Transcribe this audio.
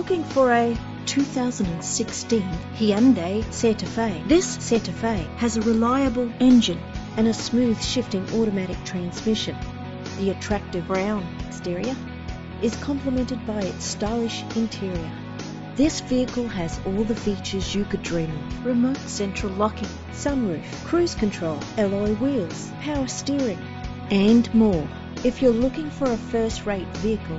Looking for a 2016 Hyundai Santa Fe. This Santa Fe has a reliable engine and a smooth shifting automatic transmission. The attractive brown exterior is complemented by its stylish interior. This vehicle has all the features you could dream of. Remote central locking, sunroof, cruise control, alloy wheels, power steering, and more. If you're looking for a first-rate vehicle,